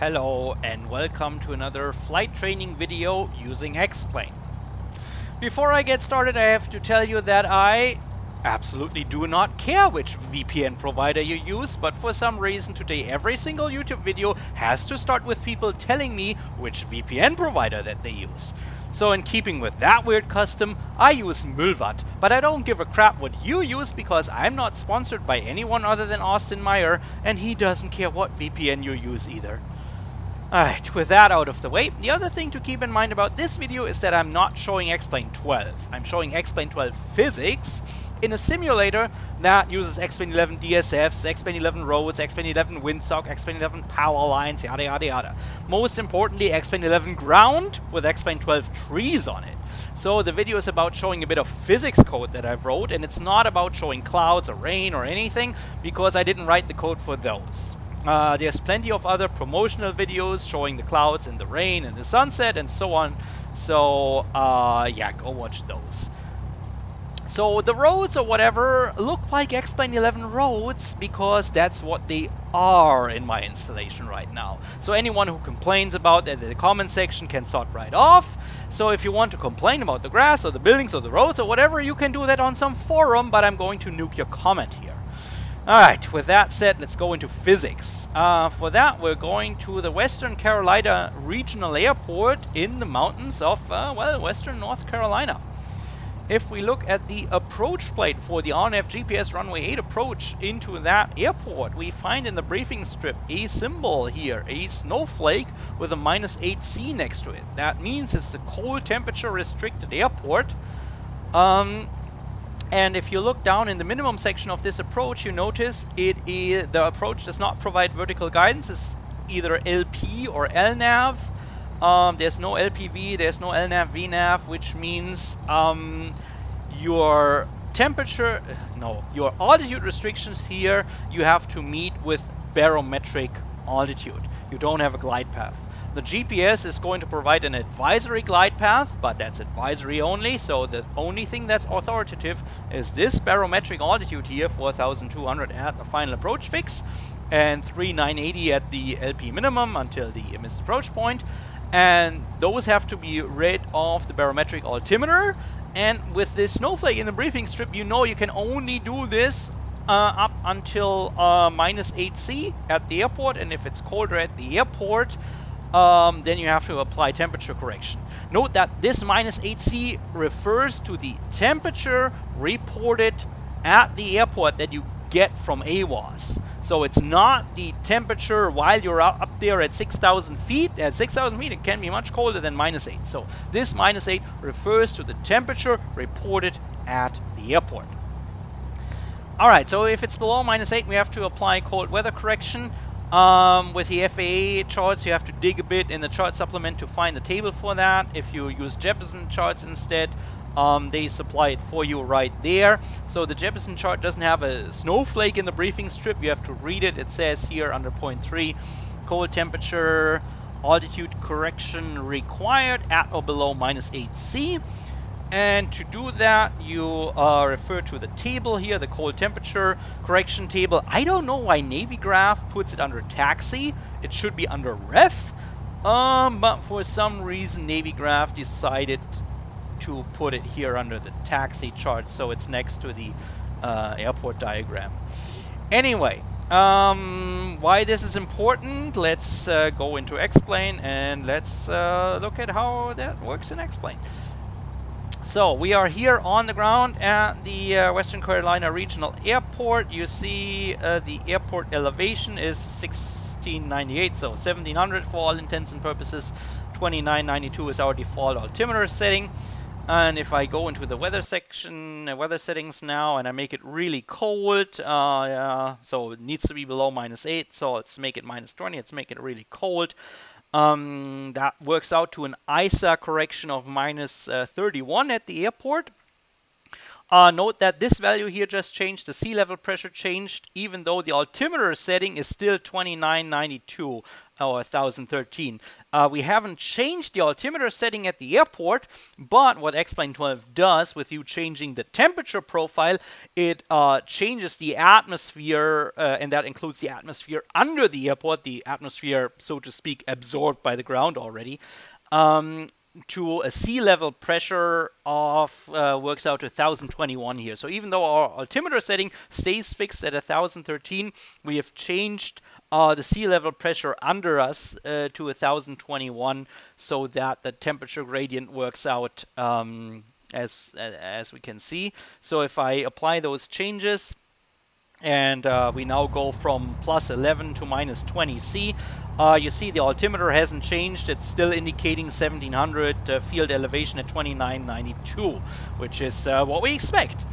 Hello and welcome to another flight training video using X-Plane. Before I get started I have to tell you that I absolutely do not care which VPN provider you use, but for some reason today every single YouTube video has to start with people telling me which VPN provider that they use. So in keeping with that weird custom, I use Mullvad, but I don't give a crap what you use because I'm not sponsored by anyone other than Austin Meyer, and he doesn't care what VPN you use either. Alright, with that out of the way, the other thing to keep in mind about this video is that I'm not showing X-Plane 12. I'm showing X-Plane 12 physics in a simulator that uses X-Plane 11 DSFs, X-Plane 11 roads, X-Plane 11 windsock, X-Plane 11 power lines, yada yada yada. Most importantly, X-Plane 11 ground with X-Plane 12 trees on it. So the video is about showing a bit of physics code that I wrote, and it's not about showing clouds or rain or anything, because I didn't write the code for those. Uh, there's plenty of other promotional videos showing the clouds and the rain and the sunset and so on. So uh, yeah, go watch those. So the roads or whatever look like X-Plane 11 roads because that's what they are in my installation right now. So anyone who complains about that in the comment section can sort right off. So if you want to complain about the grass or the buildings or the roads or whatever, you can do that on some forum, but I'm going to nuke your comment here. Alright, with that said, let's go into physics. Uh, for that, we're going to the Western Carolina Regional Airport in the mountains of, uh, well, Western North Carolina. If we look at the approach plate for the RNAV GPS runway 8 approach into that airport, we find in the briefing strip a symbol here, a snowflake with a minus 8C next to it. That means it's a cold temperature restricted airport. Um, and if you look down in the minimum section of this approach, you notice it is, the approach does not provide vertical guidance. It's either LP or LNAV. Um, there's no LPV, there's no LNAV, VNAV, which means um, your temperature, no, your altitude restrictions here, you have to meet with barometric altitude. You don't have a glide path. The GPS is going to provide an advisory glide path, but that's advisory only, so the only thing that's authoritative is this barometric altitude here, 4200 at the final approach fix, and 3980 at the LP minimum until the missed approach point. and those have to be read off the barometric altimeter, and with this snowflake in the briefing strip, you know you can only do this uh, up until uh, minus 8C at the airport, and if it's colder at the airport, um, then you have to apply temperature correction. Note that this minus 8C refers to the temperature reported at the airport that you get from AWOS. So it's not the temperature while you're up there at 6,000 feet. At 6,000 feet, it can be much colder than minus 8. So this minus 8 refers to the temperature reported at the airport. Alright, so if it's below minus 8, we have to apply cold weather correction. Um, with the FAA charts, you have to dig a bit in the chart supplement to find the table for that. If you use Jeppesen charts instead, um, they supply it for you right there. So the Jeppesen chart doesn't have a snowflake in the briefing strip. You have to read it. It says here under point 3, cold temperature, altitude correction required at or below minus 8C. And to do that, you uh, refer to the table here, the cold temperature correction table. I don't know why Navigraph puts it under taxi. It should be under ref. Um, but for some reason, Navigraph decided to put it here under the taxi chart, so it's next to the uh, airport diagram. Anyway, um, why this is important, let's uh, go into X-Plane and let's uh, look at how that works in X-Plane. So we are here on the ground at the uh, Western Carolina Regional Airport. You see uh, the airport elevation is 1698, so 1700 for all intents and purposes. 2992 is our default altimeter setting. And if I go into the weather section, uh, weather settings now, and I make it really cold, uh, so it needs to be below minus 8, so let's make it minus 20, let's make it really cold. Um, that works out to an ISA correction of minus, uh, 31 at the airport. Uh, note that this value here just changed, the sea level pressure changed, even though the altimeter setting is still 2992. Or 1013. Uh, we haven't changed the altimeter setting at the airport, but what X-Plane 12 does with you changing the temperature profile, it uh, changes the atmosphere, uh, and that includes the atmosphere under the airport, the atmosphere, so to speak, absorbed by the ground already. Um, to a sea level pressure of uh, works out to 1021 here. So even though our altimeter setting stays fixed at 1013, we have changed uh, the sea level pressure under us uh, to 1021 so that the temperature gradient works out um, as as we can see. So if I apply those changes and uh, we now go from plus 11 to minus 20 C. Uh, you see the altimeter hasn't changed. It's still indicating 1700 uh, field elevation at 2992, which is uh, what we expect.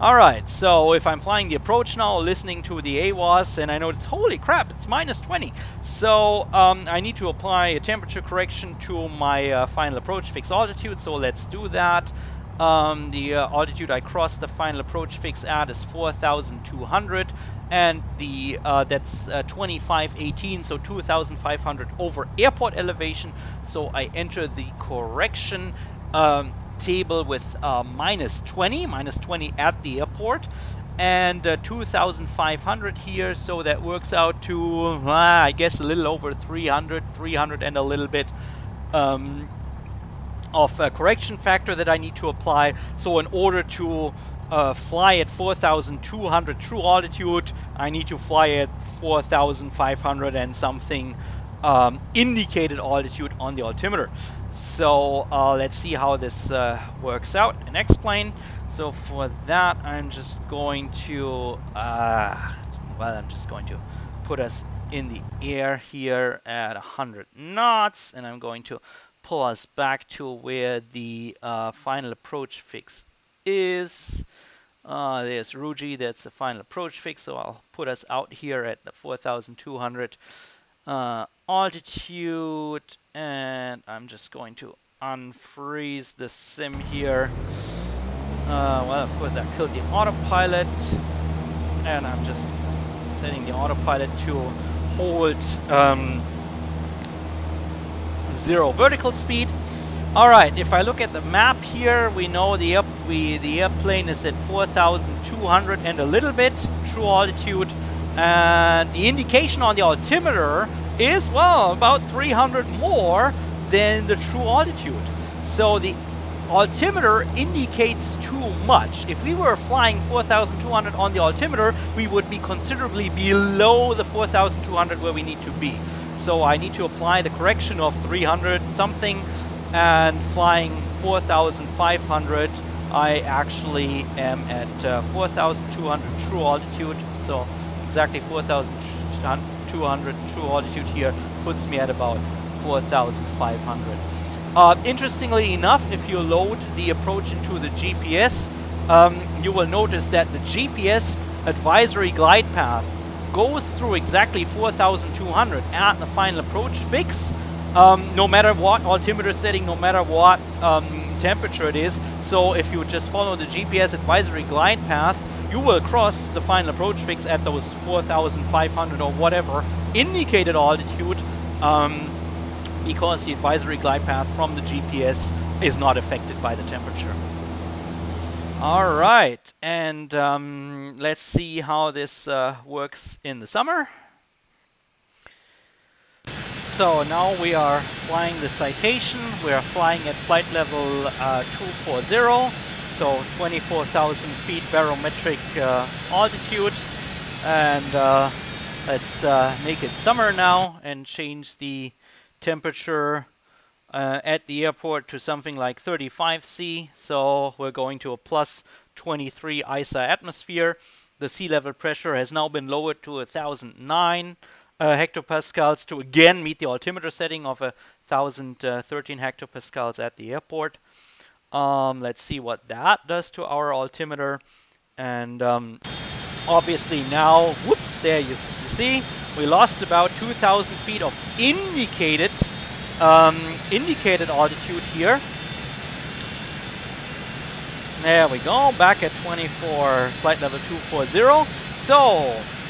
Alright, so if I'm flying the approach now, listening to the AWOS, and I notice, holy crap, it's minus 20. So um, I need to apply a temperature correction to my uh, final approach fixed altitude, so let's do that. Um, the uh, altitude I crossed the final approach fix at is 4,200 and the uh, that's uh, 2518 so 2,500 over airport elevation. So I enter the correction um, table with uh, minus 20 minus 20 at the airport and uh, 2,500 here. So that works out to ah, I guess a little over 300 300 and a little bit um, of a correction factor that I need to apply. So in order to uh, fly at 4,200 true altitude, I need to fly at 4,500 and something um, indicated altitude on the altimeter. So uh, let's see how this uh, works out in X-Plane. So for that, I'm just going to, uh, well, I'm just going to put us in the air here at 100 knots, and I'm going to pull us back to where the uh, final approach fix is. Uh, there's Ruji, that's the final approach fix, so I'll put us out here at the 4,200 uh, altitude, and I'm just going to unfreeze the sim here. Uh, well, of course, I killed the autopilot, and I'm just setting the autopilot to hold um, zero vertical speed. Alright, if I look at the map here, we know the up we the airplane is at 4,200 and a little bit true altitude. And the indication on the altimeter is, well, about 300 more than the true altitude. So the altimeter indicates too much. If we were flying 4,200 on the altimeter, we would be considerably below the 4,200 where we need to be. So I need to apply the correction of 300 something and flying 4,500 I actually am at uh, 4,200 true altitude. So exactly 4,200 true altitude here puts me at about 4,500 uh, interestingly enough if you load the approach into the GPS um, you will notice that the GPS advisory glide path goes through exactly 4,200 at the final approach fix, um, no matter what altimeter setting, no matter what um, temperature it is. So if you just follow the GPS advisory glide path, you will cross the final approach fix at those 4,500 or whatever indicated altitude um, because the advisory glide path from the GPS is not affected by the temperature. All right, and um, let's see how this uh, works in the summer. So now we are flying the Citation. We are flying at flight level uh, 240, so 24,000 feet barometric uh, altitude. And uh, let's uh, make it summer now and change the temperature uh, at the airport to something like 35 C. So we're going to a plus 23 ISA atmosphere. The sea level pressure has now been lowered to 1009 uh, hectopascals to again meet the altimeter setting of 1013 hectopascals at the airport. Um, let's see what that does to our altimeter. And um, obviously now, whoops, there you, you see, we lost about 2,000 feet of indicated um, indicated altitude here. There we go, back at 24, flight level 240. So,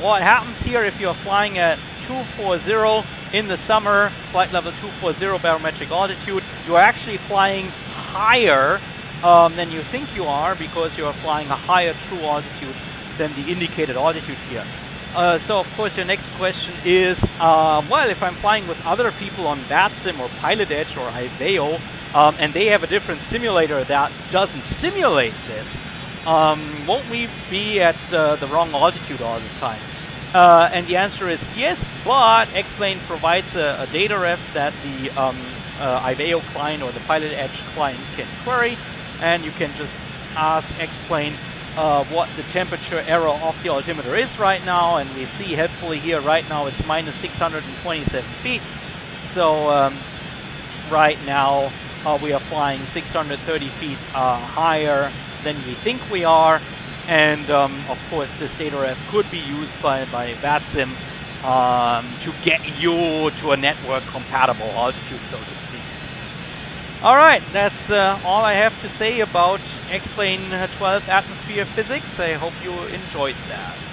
what happens here if you're flying at 240, in the summer, flight level 240 barometric altitude, you are actually flying higher um, than you think you are because you are flying a higher true altitude than the indicated altitude here. Uh, so of course your next question is, uh, well, if I'm flying with other people on VATSIM or PilotEdge or IVAO, um, and they have a different simulator that doesn't simulate this, um, won't we be at uh, the wrong altitude all the time? Uh, and the answer is yes, but X-Plane provides a, a, data ref that the um, uh, IVAO client or the PilotEdge client can query, and you can just ask X-Plane uh, what the temperature error of the altimeter is right now, and we see helpfully here right now it's minus 627 feet. So um, right now uh, we are flying 630 feet uh, higher than we think we are, and um, of course this data ref could be used by, by VATSIM um, to get you to a network compatible altitude, so to Alright, that's uh, all I have to say about X-Plane 12 atmosphere physics. I hope you enjoyed that.